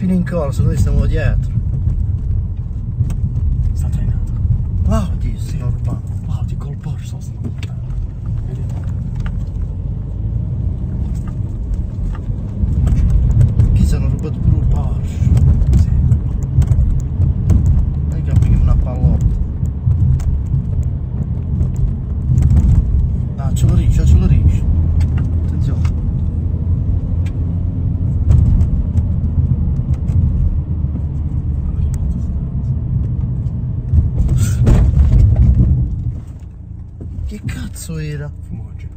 pieno in corso, noi stiamo dietro. Che cazzo era? Fumoggi.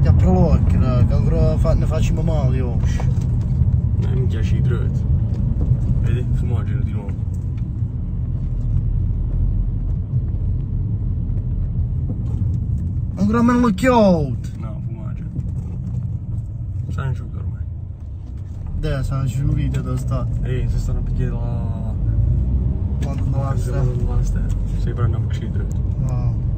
Ja, proloog, che ancora ne facciamo male oggi. Non mi piace i dreti. Vedi? Fumogeno di nuovo. Ancora meno l'occhiotto. San Giulio ormai. Da San Giulio dove ei se si stanno pigliando la... Quando non la... Quando non la... Si prendono a uccidere. No.